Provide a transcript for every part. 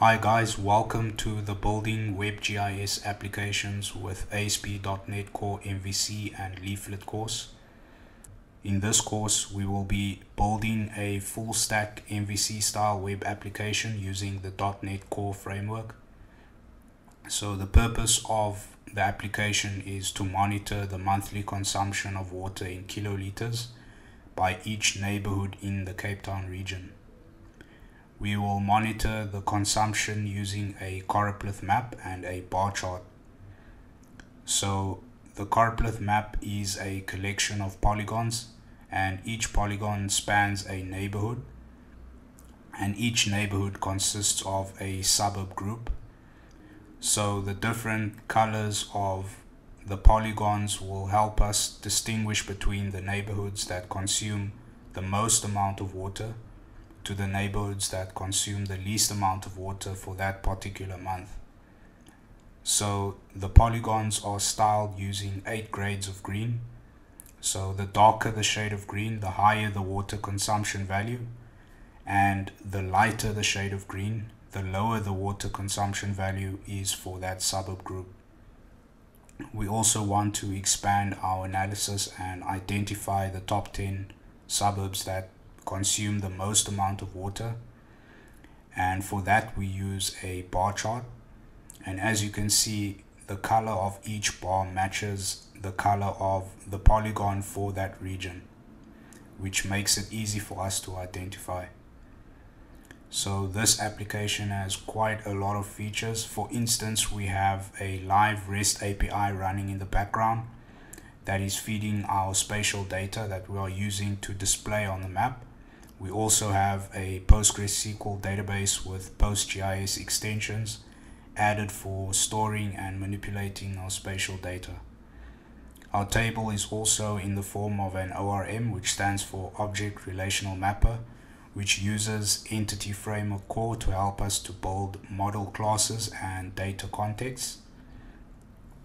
Hi guys, welcome to the Building WebGIS Applications with ASP.NET Core MVC and Leaflet course. In this course, we will be building a full stack MVC style web application using the .NET Core framework. So the purpose of the application is to monitor the monthly consumption of water in kiloliters by each neighborhood in the Cape Town region. We will monitor the consumption using a choropleth map and a bar chart. So the choropleth map is a collection of polygons and each polygon spans a neighborhood and each neighborhood consists of a suburb group. So the different colors of the polygons will help us distinguish between the neighborhoods that consume the most amount of water to the neighborhoods that consume the least amount of water for that particular month. So the polygons are styled using eight grades of green. So the darker the shade of green, the higher the water consumption value. And the lighter the shade of green, the lower the water consumption value is for that suburb group. We also want to expand our analysis and identify the top 10 suburbs that consume the most amount of water. And for that we use a bar chart. And as you can see the color of each bar matches the color of the polygon for that region which makes it easy for us to identify. So this application has quite a lot of features. For instance we have a live REST API running in the background that is feeding our spatial data that we are using to display on the map we also have a PostgreSQL database with PostGIS extensions added for storing and manipulating our spatial data. Our table is also in the form of an ORM, which stands for Object Relational Mapper, which uses Entity Framework Core to help us to build model classes and data contexts.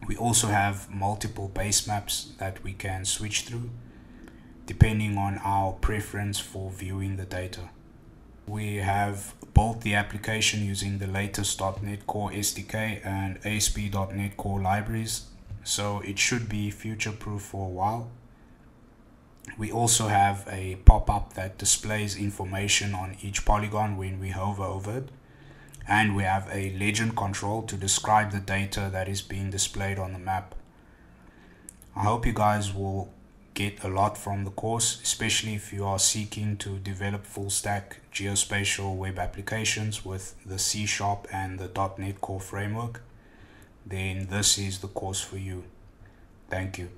We also have multiple base maps that we can switch through depending on our preference for viewing the data. We have built the application using the latest .NET Core SDK and ASP.NET Core libraries, so it should be future-proof for a while. We also have a pop-up that displays information on each polygon when we hover over it. And we have a legend control to describe the data that is being displayed on the map. I hope you guys will get a lot from the course, especially if you are seeking to develop full stack geospatial web applications with the C Sharp and the .NET Core framework, then this is the course for you. Thank you.